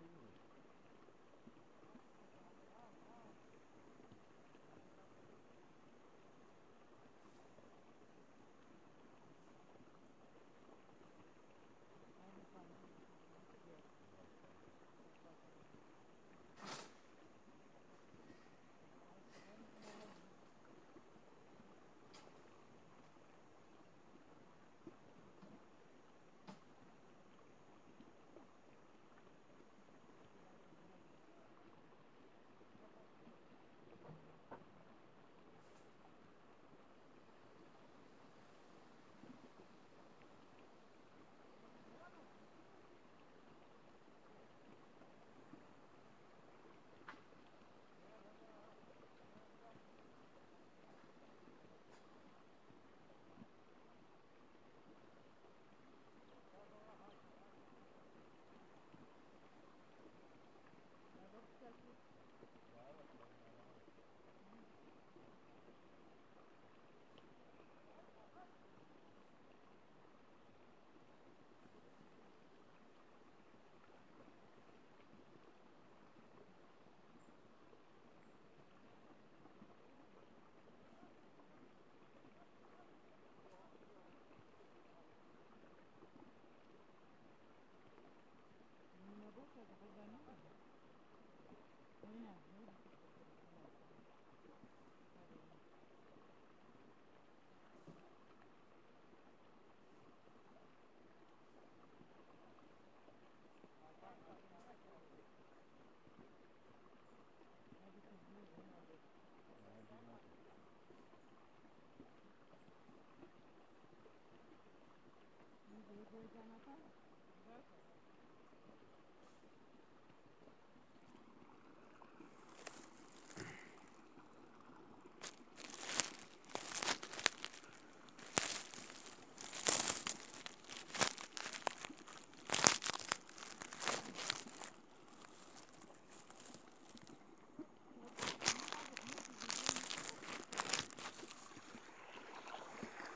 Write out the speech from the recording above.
bıraktım Yeah.